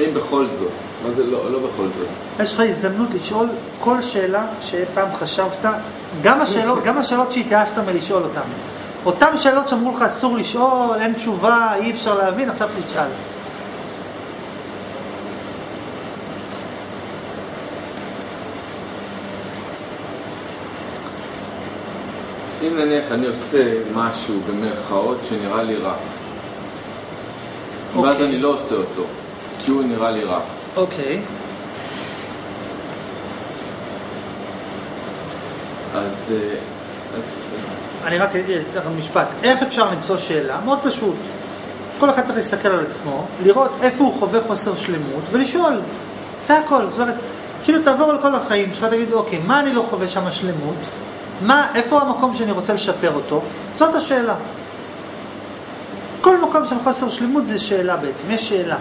אם בכל זאת, מה זה לא, לא בכל זאת? יש לך הזדמנות לשאול כל שאלה שאי פעם חשבת, גם השאלות, גם השאלות שהתייאשת מלשאול אותן. אותן שאלות שאמרו לך אסור לשאול, אין תשובה, אי אפשר להבין, עכשיו תשאל. אם נניח אני עושה משהו במרכאות שנראה לי רע, ואז אוקיי. אני לא עושה אותו, כי הוא נראה לי רע. אוקיי. אז, אה, אני רק אצטרך משפט. איך אפשר למצוא שאלה? מאוד פשוט. כל אחד צריך להסתכל על עצמו, לראות איפה הוא חווה חוסר שלמות ולשאול. זה הכל. זאת אומרת, כאילו תעבור על כל החיים שלך, תגיד, אוקיי, מה אני לא חווה שם שלמות? מה, איפה המקום שאני רוצה לשפר אותו? זאת השאלה. כל מקום של חוסר שלמות זה שאלה בעצם, יש שאלה.